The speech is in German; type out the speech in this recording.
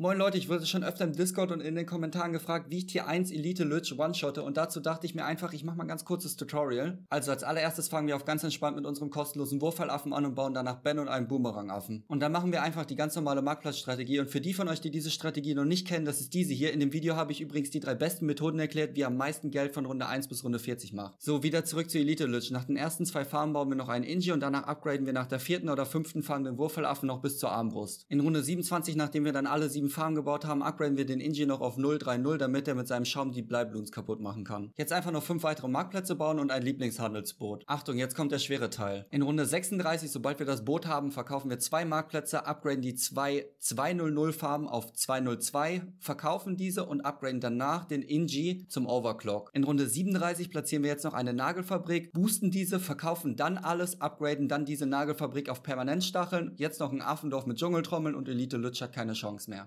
Moin Leute, ich wurde schon öfter im Discord und in den Kommentaren gefragt, wie ich Tier 1 Elite Lich one-shotte und dazu dachte ich mir einfach, ich mache mal ein ganz kurzes Tutorial. Also als allererstes fangen wir auf ganz entspannt mit unserem kostenlosen Wurffallaffen an und bauen danach Ben und einen Boomerang-Affen. Und dann machen wir einfach die ganz normale Marktplatzstrategie und für die von euch, die diese Strategie noch nicht kennen, das ist diese hier. In dem Video habe ich übrigens die drei besten Methoden erklärt, wie ihr am meisten Geld von Runde 1 bis Runde 40 macht. So, wieder zurück zu Elite Lich. Nach den ersten zwei Farmen bauen wir noch einen Inji und danach upgraden wir nach der vierten oder fünften Farm den Wurffallaffen noch bis zur Armbrust. In Runde 27, nachdem wir dann alle sieben Farmen gebaut haben, upgraden wir den Inji noch auf 030, damit er mit seinem Schaum die Bleibloons kaputt machen kann. Jetzt einfach noch fünf weitere Marktplätze bauen und ein Lieblingshandelsboot. Achtung, jetzt kommt der schwere Teil. In Runde 36, sobald wir das Boot haben, verkaufen wir zwei Marktplätze, upgraden die zwei 200 Farben auf 202, verkaufen diese und upgraden danach den Inji zum Overclock. In Runde 37 platzieren wir jetzt noch eine Nagelfabrik, boosten diese, verkaufen dann alles, upgraden dann diese Nagelfabrik auf Permanentstacheln, jetzt noch ein Affendorf mit Dschungeltrommeln und Elite Lutsch hat keine Chance mehr.